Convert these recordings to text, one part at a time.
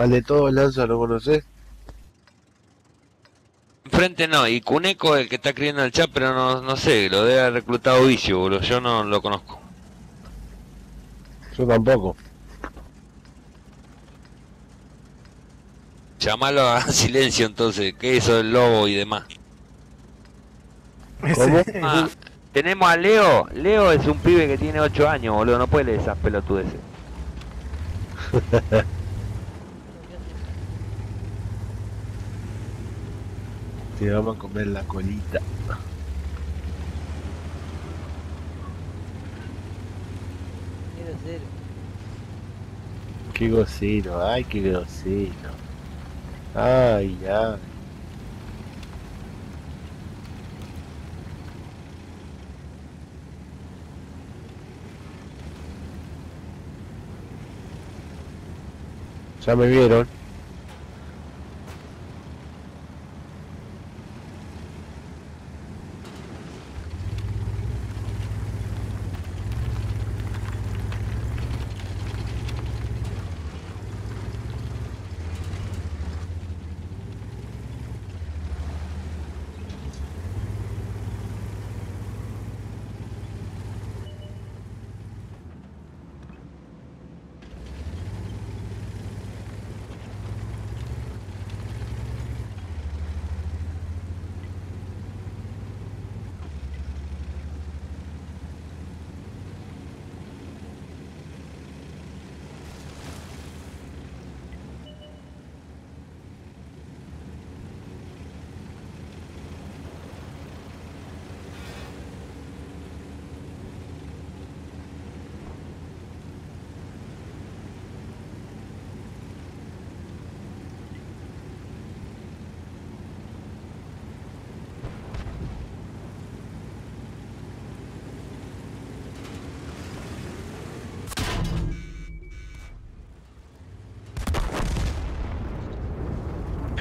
¿Cuál de todos Lanza no conoces? Enfrente no, y Cuneco el que está escribiendo en el chat, pero no, no sé, lo debe haber reclutado Vicio, boludo. Yo no lo conozco. Yo tampoco. Llamalo a silencio entonces, que eso del lobo y demás. ¿Cómo? Ah, tenemos a Leo. Leo es un pibe que tiene 8 años, boludo. No puede leer esas pelotudeces. Te vamos a comer la colita. Cero, cero. Qué grosero, ay, qué grosero. Ay, ay. Ya me vieron.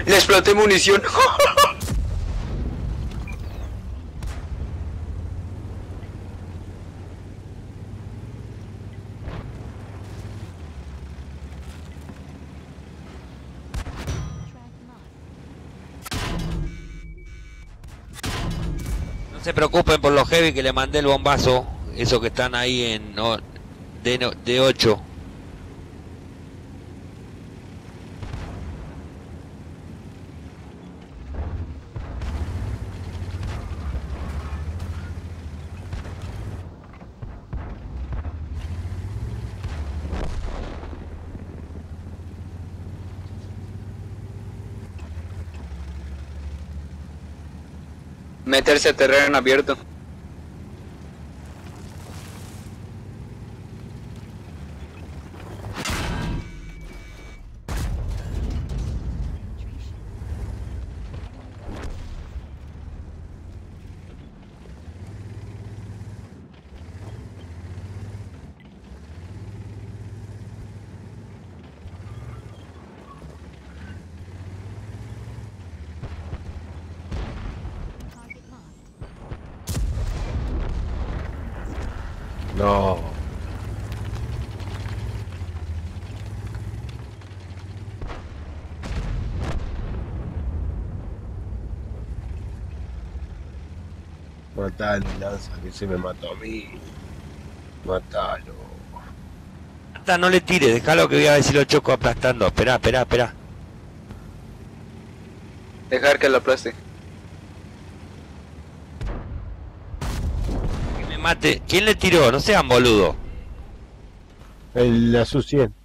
Le exploté munición. No se preocupen por los heavy que le mandé el bombazo. Esos que están ahí en de, de 8. Meterse a terreno abierto. No. Matalo, lanza, que se me mató a mí. Matalo. No le tires, déjalo que voy a ver si lo choco aplastando. Esperá, esperá, esperá. Dejar que lo aplaste. Que me mate. ¿Quién le tiró? No sean boludo. El 100.